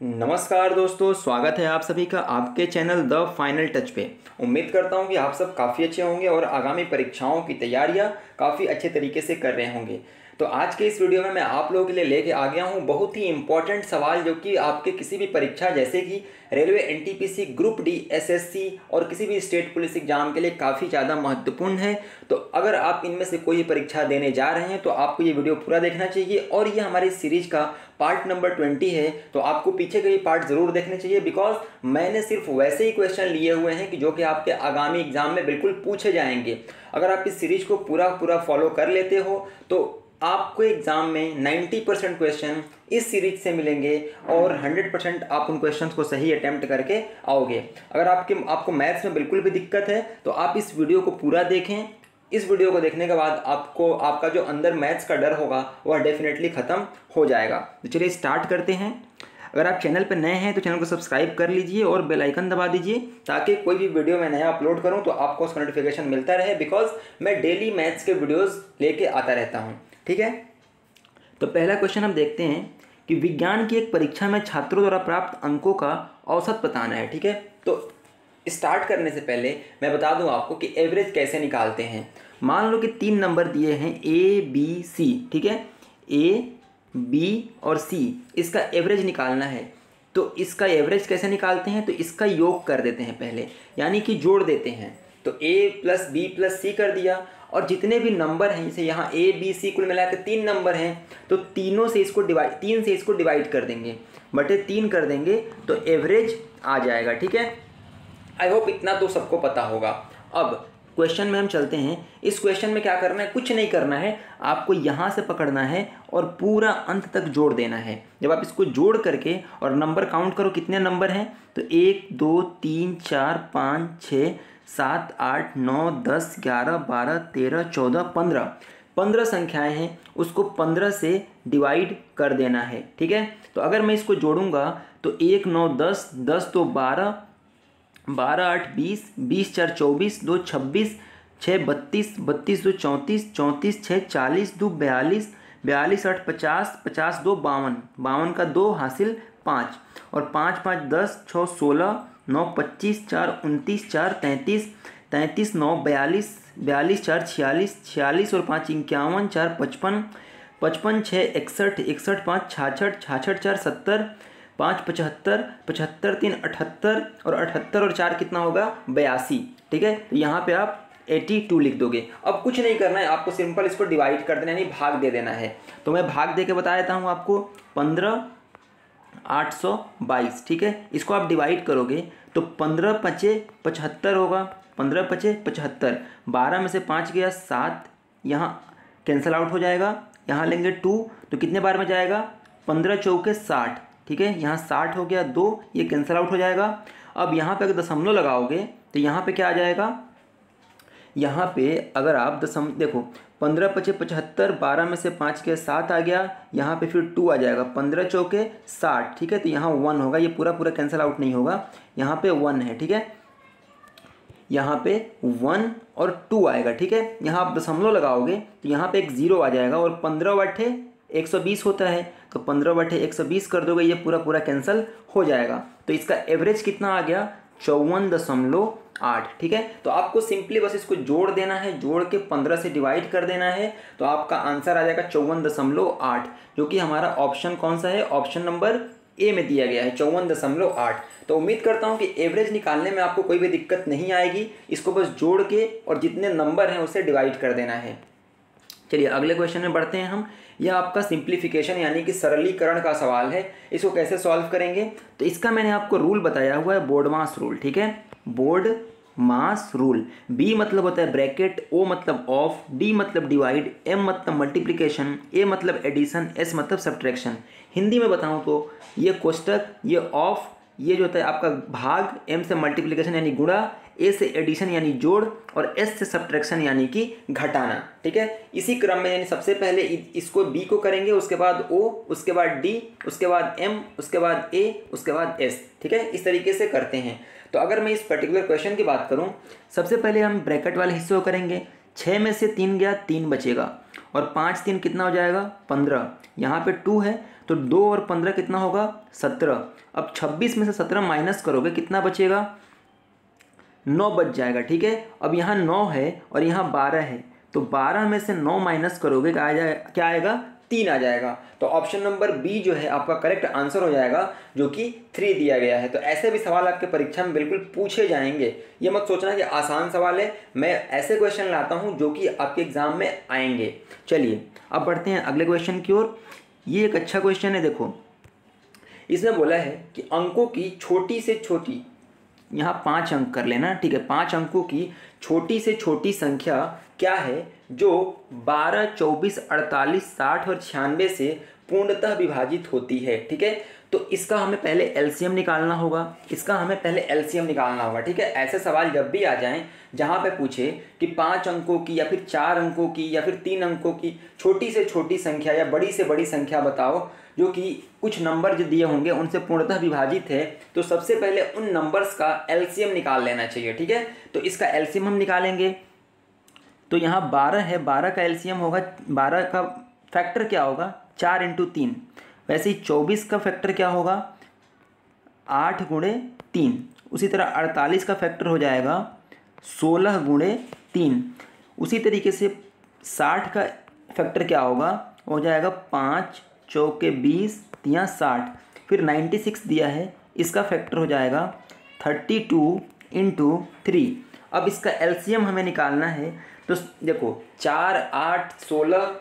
नमस्कार दोस्तों, स्वागत है आप सभी का आपके चैनल द फाइनल टच पे। उम्मीद करता हूँ कि आप सब काफ़ी अच्छे होंगे और आगामी परीक्षाओं की तैयारियाँ काफ़ी अच्छे तरीके से कर रहे होंगे। तो आज के इस वीडियो में मैं आप लोगों के लिए लेके आ गया हूँ बहुत ही इंपॉर्टेंट सवाल जो कि आपके किसी भी परीक्षा जैसे कि railway NTPC group D SSC और किसी भी स्टेट पुलिस एग्ज़ाम के लिए काफ़ी ज़्यादा महत्वपूर्ण है। तो अगर आप इनमें से कोई परीक्षा देने जा रहे हैं तो आपको ये वीडियो पूरा देखना चाहिए और ये हमारी सीरीज़ का पार्ट नंबर ट्वेंटी है तो आपको पीछे के भी पार्ट ज़रूर देखने चाहिए बिकॉज़ मैंने सिर्फ़ वैसे ही क्वेश्चन लिए हुए हैं कि जो कि आपके आगामी एग्ज़ाम में बिल्कुल पूछे जाएँगे। अगर आप इस सीरीज़ को पूरा पूरा फॉलो कर लेते हो तो आपको एग्ज़ाम में 90 परसेंट क्वेश्चन इस सीरीज़ से मिलेंगे और 100 परसेंट आप उन क्वेश्चंस को सही अटैम्प्ट करके आओगे। अगर आपके, आपको मैथ्स में बिल्कुल भी दिक्कत है तो आप इस वीडियो को पूरा देखें। इस वीडियो को देखने के बाद आपको, आपका जो अंदर मैथ्स का डर होगा, वह डेफिनेटली ख़त्म हो जाएगा। तो चलिए स्टार्ट करते हैं। अगर आप चैनल पर नए हैं तो चैनल को सब्सक्राइब कर लीजिए और बेल आइकन दबा दीजिए, ताकि कोई भी वीडियो मैं नया अपलोड करूँ तो आपको उसका नोटिफिकेशन मिलता रहे बिकॉज़ मैं डेली मैथ्स के वीडियोस लेके आता रहता हूँ। ठीक है? तो पहला क्वेश्चन हम देखते हैं कि विज्ञान की एक परीक्षा में छात्रों द्वारा प्राप्त अंकों का औसत बताना है, ठीक है? तो स्टार्ट करने से पहले मैं बता दूँ आपको कि एवरेज कैसे निकालते हैं। मान लो कि तीन नंबर दिए हैं ए बी सी ठीक है? ए बी और सी इसका एवरेज निकालना है। तो इसका एवरेज कैसे निकालते हैं? तो इसका योग कर देते हैं पहले, यानी कि जोड़ देते हैं। तो A plus B plus C कर दिया और जितने भी नंबर हैं, जैसे यहाँ ए बी सी कुल मिला के तीन नंबर हैं तो तीनों से इसको डिवाइड तीन से इसको डिवाइड कर देंगे। बटे तीन कर देंगे तो एवरेज आ जाएगा, ठीक है? आई होप इतना तो सबको पता होगा। अब क्वेश्चन में हम चलते हैं। इस क्वेश्चन में क्या करना है? कुछ नहीं करना है। आपको यहाँ से पकड़ना है और पूरा अंत तक जोड़ देना है। जब आप इसको जोड़ करके और नंबर काउंट करो, कितने नंबर हैं? तो एक, दो, तीन, चार, पाँच छः सात, आठ, नौ, दस, ग्यारह, बारह, तेरह, चौदह, पंद्रह। पंद्रह संख्याएँ हैं, उसको पंद्रह से डिवाइड कर देना है, ठीक है? तो अगर मैं इसको जोड़ूँगा तो एक, नौ, दस दस दो बारह बारह, आठ, बीस बीस चार, चौबीस दो, छब्बीस छः बत्तीस बत्तीस दो, चौंतीस चौंतीस छः चालीस दो, बयालीस बयालीस, आठ, पचास पचास दो, बावन। बावन का दो, हासिल पाँच। और पाँच पाँच, दस छः सोलह नौ पच्चीस चार उनतीस चार तैंतीस तैंतीस नौ बयालीस बयालीस चार छियालीस छियालीस और पाँच इक्यावन चार पचपन पचपन छः इकसठ इकसठ पाँच छाछठ छाछठ चार सत्तर पाँच पचहत्तर पचहत्तर तीन अठहत्तर और अठहत्तर और चार कितना होगा बयासी ठीक है तो यहाँ पे आप एटी टू लिख दोगे अब कुछ नहीं करना है आपको सिंपल इसको डिवाइड कर देना यानी भाग दे देना है तो मैं भाग दे के बता देता हूँ आपको पंद्रह आठ सौ बाईस, ठीक है? इसको आप डिवाइड करोगे तो पंद्रह पचे पचहत्तर होगा। पंद्रह पचे पचहत्तर। बारह में से पाँच गया, सात। यहाँ कैंसिल आउट हो जाएगा। यहाँ लेंगे टू तो कितने बार में जाएगा? पंद्रह चौके साठ, ठीक है? यहाँ साठ हो गया दो, ये कैंसिल आउट हो जाएगा। अब यहाँ पे अगर दशमलव लगाओगे तो यहाँ पे क्या आ जाएगा? यहाँ पे अगर आप दशम, देखो पंद्रह पचे पचहत्तर, बारह में से पाँच के सात आ गया, यहाँ पे फिर टू आ जाएगा। पंद्रह चौके साठ, ठीक है? तो यहाँ वन होगा। ये पूरा पूरा कैंसिल आउट नहीं होगा। यहाँ पे वन है, ठीक है? यहाँ पे वन और टू आएगा, ठीक है? यहाँ आप दशमलव लगाओगे तो यहाँ पे एक ज़ीरो आ जाएगा और पंद्रह बट्ठे एक सौ बीस होता है। तो पंद्रह बट्ठे एक सौ बीस कर दोगे, ये पूरा पूरा कैंसिल हो जाएगा। तो इसका एवरेज कितना आ गया? चौवन दशमलव आठ, ठीक है? तो आपको सिंपली बस इसको जोड़ देना है, जोड़ के पंद्रह से डिवाइड कर देना है तो आपका आंसर आ जाएगा चौवन दशमलव आठ, जो कि हमारा ऑप्शन कौन सा है? ऑप्शन नंबर ए में दिया गया है, चौवन दशमलव आठ। तो उम्मीद करता हूँ कि एवरेज निकालने में आपको कोई भी दिक्कत नहीं आएगी, इसको बस जोड़ के और जितने नंबर हैं उसे डिवाइड कर देना है। चलिए, अगले क्वेश्चन में बढ़ते हैं हम। यह आपका सिंप्लीफिकेशन यानी कि सरलीकरण का सवाल है। इसको कैसे सॉल्व करेंगे? तो इसका मैंने आपको रूल बताया हुआ है बोर्ड मास रूल ठीक है? बोर्ड मास रूल बी मतलब होता है ब्रैकेट ओ मतलब ऑफ़ डी मतलब डिवाइड एम मतलब मल्टीप्लिकेशन ए मतलब एडिशन एस मतलब सब्ट्रैक्शन हिंदी में बताऊँ तो ये कोष्टक, ये ऑफ़ ये जो होता है आपका भाग एम से मल्टीप्लिकेशन यानी गुणा ए से एडिशन यानी जोड़ और एस से सब्ट्रैक्शन यानी कि घटाना, ठीक है? इसी क्रम में यानी सबसे पहले इसको बी को करेंगे, उसके बाद ओ उसके बाद डी उसके बाद एम उसके बाद ए उसके बाद एस ठीक है? इस तरीके से करते हैं। तो अगर मैं इस पर्टिकुलर क्वेश्चन की बात करूँ, सबसे पहले हम ब्रैकेट वाले हिस्से को करेंगे। छः में से तीन गया, तीन बचेगा। और पाँच तीन कितना हो जाएगा? पंद्रह। यहाँ पे टू है तो दो और पंद्रह कितना होगा? सत्रह। अब छब्बीस में से सत्रह माइनस करोगे, कितना बचेगा? नौ बच जाएगा, ठीक है? अब यहाँ नौ है और यहाँ बारह है। तो बारह में से नौ माइनस करोगे, क्या आ जाए, क्या आएगा? तीन आ जाएगा। तो ऑप्शन नंबर बी जो है, आपका करेक्ट आंसर हो जाएगा, जो कि थ्री दिया गया है। तो ऐसे भी सवाल आपके परीक्षा में बिल्कुल पूछे जाएँगे। ये मत सोचना कि आसान सवाल है। मैं ऐसे क्वेश्चन लाता हूँ, जो कि आपके एग्ज़ाम में आएँगे। चलिए, अब बढ़ते हैं अगले क्वेश्चन की ओर। ये एक अच्छा क्वेश्चन है, देखो। इसमें बोला है कि अंकों की छोटी से छोटी यहाँ पाँच अंक कर लेना, ठीक है? पाँच अंकों की छोटी से छोटी संख्या क्या है? जो बारह, चौबीस, अड़तालीस, साठ और छियानवे से पूर्णतः विभाजित होती है, ठीक है? तो इसका हमें पहले एलसीएम निकालना होगा। इसका हमें पहले एलसीएम निकालना होगा, ठीक है? ऐसे सवाल जब भी आ जाएँ, जहाँ पे पूछे कि पाँच अंकों की या फिर चार अंकों की या फिर तीन अंकों की छोटी से छोटी संख्या या बड़ी से बड़ी संख्या बताओ जो कि कुछ नंबर जो दिए होंगे, उनसे पूर्णतः विभाजित है। तो सबसे पहले उन नंबर्स का एलसीएम निकाल लेना चाहिए, ठीक है? तो इसका एलसीएम हम निकालेंगे। तो यहाँ बारह है, बारह का एलसीएम होगा, बारह का फैक्टर क्या होगा? चार इंटू तीन। वैसे ही चौबीस का फैक्टर क्या होगा? आठ गुणे तीन। उसी तरह अड़तालीस का फैक्टर हो जाएगा, सोलह गुणे तीन। उसी तरीके से साठ का फैक्टर क्या होगा? हो जाएगा पाँच चौके बीस, तिया साठ, फिर नाइन्टी सिक्स दिया है, इसका फैक्टर हो जाएगा थर्टी टू इंटू थ्री अब इसका एलसीएम हमें निकालना है तो देखो, चार, आठ, सोलह,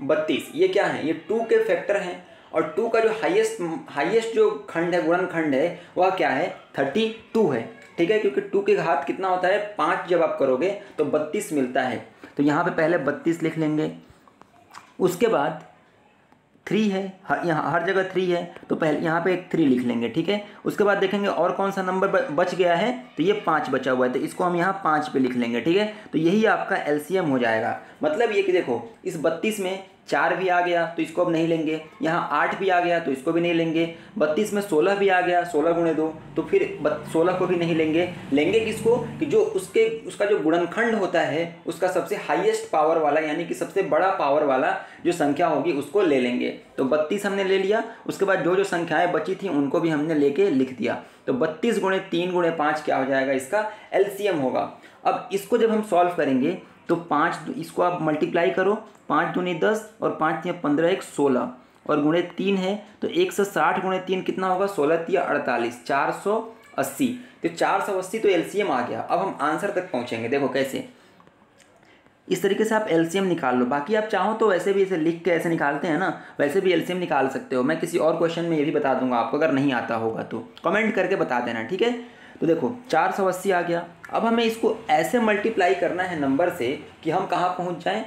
बत्तीस, ये क्या है? ये टू के फैक्टर हैं, और टू का जो हाईएस्ट हाईएस्ट जो खंड है, गुणन खंड है, वह क्या है? थर्टी टू है, ठीक है? क्योंकि टू के घात कितना होता है? पाँच जब आप करोगे तो बत्तीस मिलता है। तो यहाँ पे पहले बत्तीस लिख लेंगे। उसके बाद थ्री है हर यहाँ, हर जगह थ्री है तो पहले यहाँ पे एक थ्री लिख लेंगे, ठीक है? उसके बाद देखेंगे और कौन सा नंबर बच गया है तो ये पाँच बचा हुआ है तो इसको हम यहाँ पाँच पे लिख लेंगे, ठीक है? तो यही आपका एलसीएम हो जाएगा। मतलब ये कि देखो, इस बत्तीस में चार भी आ गया तो इसको अब नहीं लेंगे। यहाँ आठ भी आ गया तो इसको भी नहीं लेंगे। बत्तीस में सोलह भी आ गया, सोलह गुणे दो तो फिर सोलह को भी नहीं लेंगे। लेंगे किसको? कि जो उसके, उसका जो गुणनखंड होता है, उसका सबसे हाईएस्ट पावर वाला, यानी कि सबसे बड़ा पावर वाला जो संख्या होगी, उसको ले लेंगे। तो बत्तीस हमने ले लिया, उसके बाद जो जो संख्याएँ बची थी, उनको भी हमने लेके लिख दिया। तो बत्तीस गुणे तीन गुणे पाँच क्या हो जाएगा इसका? एलसीएम होगा। अब इसको जब हम सॉल्व करेंगे तो पाँच इसको आप मल्टीप्लाई करो, पाँच दूनी दस और पाँच तीन पंद्रह, एक सोलह। और गुणे तीन है तो एक सौ साठ गुणे तीन कितना होगा? सोलह तिया अड़तालीस, चार सौ अस्सी। तो चार सौ अस्सी तो एलसीएम आ गया। अब हम आंसर तक पहुँचेंगे, देखो कैसे। इस तरीके से आप एलसीएम निकाल लो। बाकी आप चाहो तो वैसे भी ऐसे लिख के ऐसे निकालते हैं ना, वैसे भी एलसीएम निकाल सकते हो। मैं किसी और क्वेश्चन में ये भी बता दूँगा आपको, अगर नहीं आता होगा तो। कमेंट करके बता देना, ठीक है? तो देखो, चार सौ अस्सी आ गया। अब हमें इसको ऐसे मल्टीप्लाई करना है नंबर से कि हम कहाँ पहुँच जाएँ?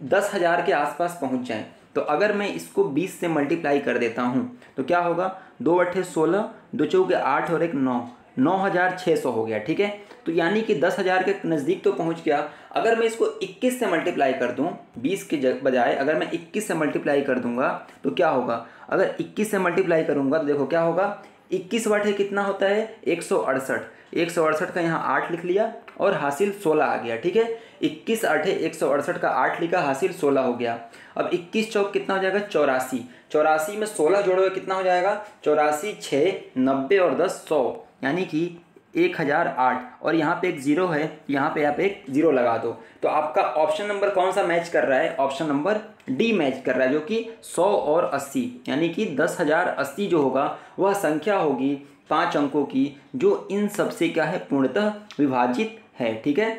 दस हज़ार के आसपास पहुँच जाएँ। तो अगर मैं इसको बीस से मल्टीप्लाई कर देता हूँ तो क्या होगा? दो अट्ठे सोलह, दो चौके आठ और एक नौ। नौ हज़ार छः सौ हो गया, ठीक है? तो यानी कि दस हज़ार के नज़दीक तो पहुँच गया। अगर मैं इसको इक्कीस से मल्टीप्लाई कर दूँ, बीस के बजाय अगर मैं इक्कीस से मल्टीप्लाई कर दूँगा तो क्या होगा? अगर इक्कीस से मल्टीप्लाई करूँगा तो देखो क्या होगा? इक्कीस वाट है, कितना होता है? एक सौ अड़सठ। एक सौ अड़सठ का यहाँ आठ लिख लिया और हासिल सोलह आ गया, ठीक है? इक्कीस अठे एक सौ अड़सठ का आठ लिखा, हासिल सोलह हो गया। अब इक्कीस चौक कितना हो जाएगा? चौरासी। चौरासी में सोलह जोड़ोगे कितना हो जाएगा? चौरासी छः नब्बे और दस, सौ। यानी कि एक हज़ार आठ, और यहाँ पे एक ज़ीरो है, यहाँ पे आप एक ज़ीरो लगा दो। तो आपका ऑप्शन नंबर कौन सा मैच कर रहा है? ऑप्शन नंबर डी मैच कर रहा है, जो कि सौ और अस्सी, यानी कि दस हज़ार अस्सी जो होगा, वह संख्या होगी पाँच अंकों की, जो इन सबसे क्या है? पूर्णतः विभाजित है, ठीक है?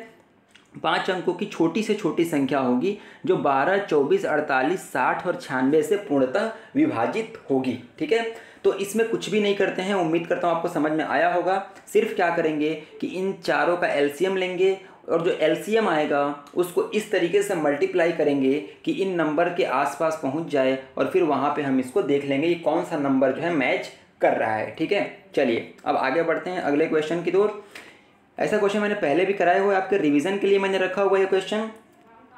पाँच अंकों की छोटी से छोटी संख्या होगी, जो बारह, चौबीस, अड़तालीस, साठ और छियानवे से पूर्णतः विभाजित होगी, ठीक है? तो इसमें कुछ भी नहीं करते हैं। उम्मीद करता हूँ आपको समझ में आया होगा। सिर्फ़ क्या करेंगे कि इन चारों का एलसीएम लेंगे और जो एलसीएम आएगा, उसको इस तरीके से मल्टीप्लाई करेंगे कि इन नंबर के आसपास पहुँच जाए और फिर वहाँ पे हम इसको देख लेंगे कि कौन सा नंबर जो है मैच कर रहा है। ठीक है? चलिए, अब आगे बढ़ते हैं अगले क्वेश्चन की दौर ऐसा क्वेश्चन मैंने पहले भी कराया हुआ है, आपके रिवीजन के लिए मैंने रखा हुआ ये क्वेश्चन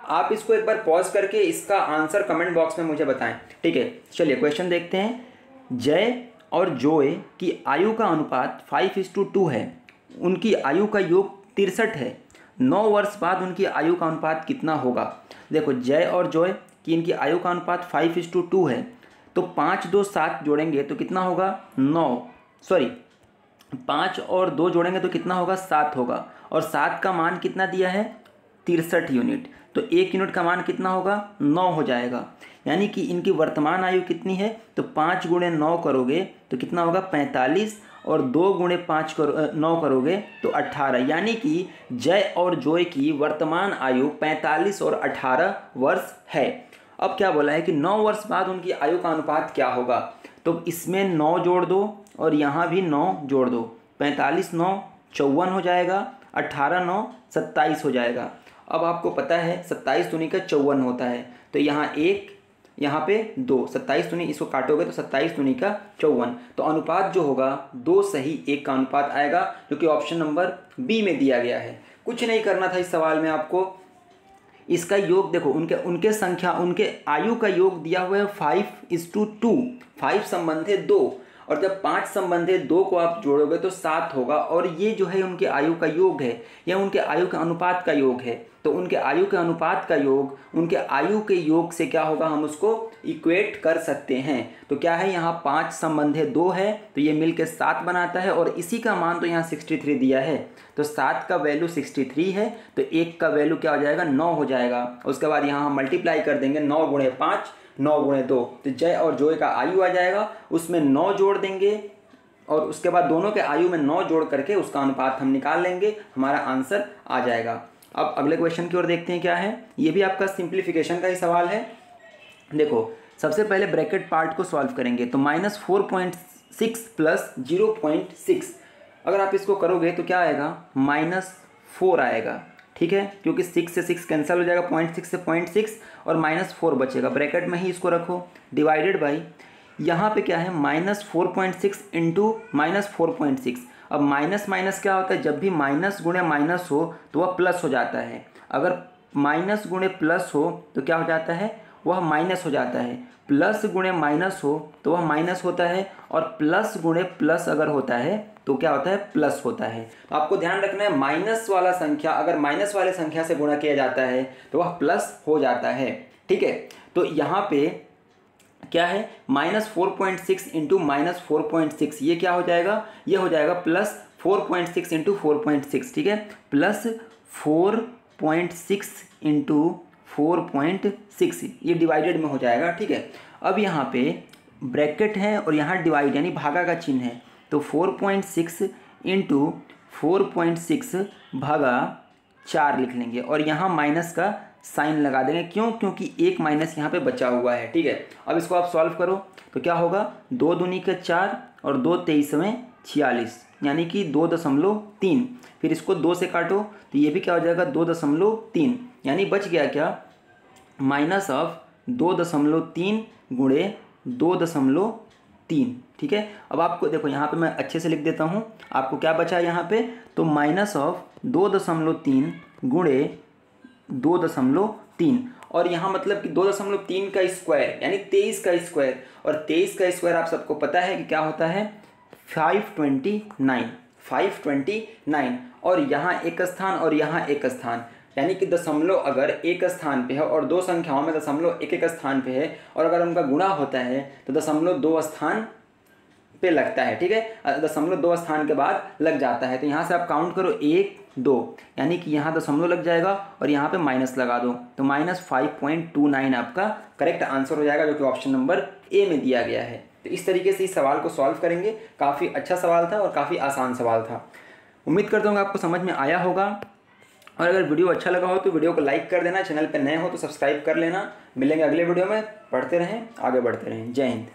आप इसको एक बार पॉज करके इसका आंसर कमेंट बॉक्स में मुझे बताएँ। ठीक है? चलिए क्वेश्चन देखते हैं। जय और जोए की आयु का अनुपात फाइव इस टू टू है। उनकी आयु का योग तिरसठ है। नौ वर्ष बाद उनकी आयु का अनुपात कितना होगा? देखो, जय और जोय की इनकी आयु का अनुपात फाइव इस टू टू है। तो पाँच, दो, सात जोड़ेंगे तो कितना होगा? नौ। सॉरी पाँच और दो जोड़ेंगे तो कितना होगा? सात होगा। और सात का मान कितना दिया है? तिरसठ यूनिट। तो एक यूनिट का मान कितना होगा? नौ हो जाएगा। यानी कि इनकी वर्तमान आयु कितनी है? तो पाँच गुणे नौ करोगे तो कितना होगा? पैंतालीस और दो गुणे पाँच करो नौ करोगे तो अट्ठारह यानी कि जय और जोय की वर्तमान आयु पैंतालीस और अट्ठारह वर्ष है। अब क्या बोला है कि नौ वर्ष बाद उनकी आयु का अनुपात क्या होगा? तो इसमें नौ जोड़ दो और यहाँ भी नौ जोड़ दो। पैंतालीस नौ, चौवन हो जाएगा। अट्ठारह नौ, सत्ताईस हो जाएगा। अब आपको पता है, सत्ताईस दुनी का चौवन होता है। तो यहाँ एक यहाँ पे दो, सत्ताईस दुनी इसको काटोगे तो सत्ताईस दुनी का चौवन। तो अनुपात जो होगा, दो सही, एक का अनुपात आएगा, जो कि ऑप्शन नंबर बी में दिया गया है। कुछ नहीं करना था इस सवाल में आपको। इसका योग देखो, उनके उनके संख्या, उनके आयु का योग दिया हुआ है five is to two five संबंध है दो। और जब पाँच संबंधित दो को आप जोड़ोगे तो सात होगा। और ये जो है उनके आयु का योग है, या उनके आयु के अनुपात का योग है। तो उनके आयु के अनुपात का योग, उनके आयु के योग से क्या होगा, हम उसको इक्वेट कर सकते हैं। तो क्या है, यहाँ पाँच संबंधे दो है तो ये मिल के सात बनाता है, और इसी का मान तो यहाँ सिक्सटी थ्री दिया है। तो सात का वैल्यू सिक्सटी थ्री है तो एक का वैल्यू क्या हो जाएगा, नौ हो जाएगा। उसके बाद यहाँ हम मल्टीप्लाई कर देंगे, नौ गुणे पाँच नौ गुणे दो। तो जय और जोय का आयु आ जाएगा, उसमें नौ जोड़ देंगे और उसके बाद दोनों के आयु में नौ जोड़ करके उसका अनुपात हम निकाल लेंगे, हमारा आंसर आ जाएगा। अब अगले क्वेश्चन की ओर देखते हैं क्या है। ये भी आपका सिंप्लीफिकेशन का ही सवाल है। देखो, सबसे पहले ब्रैकेट पार्ट को सॉल्व करेंगे तो minus four point six plus zero point six अगर आप इसको करोगे तो क्या आएगा? माइनस फोर आएगा। ठीक है? क्योंकि सिक्स से सिक्स कैंसिल हो जाएगा पॉइंट सिक्स से पॉइंट सिक्स और माइनस फोर बचेगा। ब्रैकेट में ही इसको रखो। डिवाइडेड बाई यहाँ पे क्या है? Minus four point six into minus four point six अब माइनस माइनस क्या होता है? जब भी माइनस गुणे माइनस हो तो वह प्लस हो जाता है। अगर माइनस गुणे प्लस हो तो क्या हो जाता है? वह माइनस हो जाता है। प्लस गुणे माइनस हो तो वह माइनस होता है और प्लस गुणे प्लस अगर होता है तो क्या होता है? प्लस होता है। तो आपको ध्यान रखना है, माइनस वाला संख्या, अगर माइनस वाले संख्या से गुणा किया जाता है तो वह प्लस हो जाता है। ठीक है? तो यहाँ पे क्या है? Minus four point six into minus four point six, ये क्या हो जाएगा? ये हो जाएगा plus four point six into four point six, ठीक है? Plus four point six into four point six, ये डिवाइडेड में हो जाएगा, ठीक है? अब यहाँ पे ब्रैकेट है और यहाँ डिवाइड, यानी भागा का चिन्ह है। तो four point six into four point six भागा चार लिख लेंगे और यहाँ माइनस का साइन लगा देंगे। क्यों? क्योंकि एक माइनस यहाँ पे बचा हुआ है, ठीक है? अब इसको आप सॉल्व करो तो क्या होगा? दो दूनी के चार और दो तेईस में छियालीस, यानी कि दो दशमलव तीन। फिर इसको दो से काटो तो ये भी क्या हो जाएगा? दो दशमलव तीन। यानी बच गया क्या? माइनस ऑफ़ दो दशमलव तीन गुणे दो दशमलव तीन, ठीक है? अब आपको, देखो, यहाँ पे मैं अच्छे से लिख देता हूँ। आपको क्या बचा है यहाँ पे? तो माइनस ऑफ़ दो दशमलव तीन गुणे दो दशमलव तीन। और यहाँ मतलब कि दो दशमलव तीन का स्क्वायर यानी तेईस का स्क्वायर और तेईस का स्क्वायर आप सबको पता है कि क्या होता है? Five twenty nine five twenty nine और यहाँ एक स्थान और यहाँ एक स्थान। यानी कि दशमलव अगर एक स्थान पे है और दो संख्याओं में दशमलव एक एक स्थान पे है और अगर उनका गुणा होता है तो दशमलव दो स्थान पे लगता है, ठीक है? दशमलव दो स्थान के बाद लग जाता है। तो यहाँ से आप काउंट करो, एक, दो। यानी कि यहाँ दशमलव लग जाएगा और यहाँ पे माइनस लगा दो। तो minus five point two nine आपका करेक्ट आंसर हो जाएगा, जो कि ऑप्शन नंबर ए में दिया गया है। तो इस तरीके से इस सवाल को सॉल्व करेंगे। काफ़ी अच्छा सवाल था और काफ़ी आसान सवाल था। उम्मीद करता हूँ आपको समझ में आया होगा। और अगर वीडियो अच्छा लगा हो तो वीडियो को लाइक कर देना, चैनल पर नए हो तो सब्सक्राइब कर लेना। मिलेंगे अगले वीडियो में, पढ़ते रहें, आगे बढ़ते रहें। जय हिंद।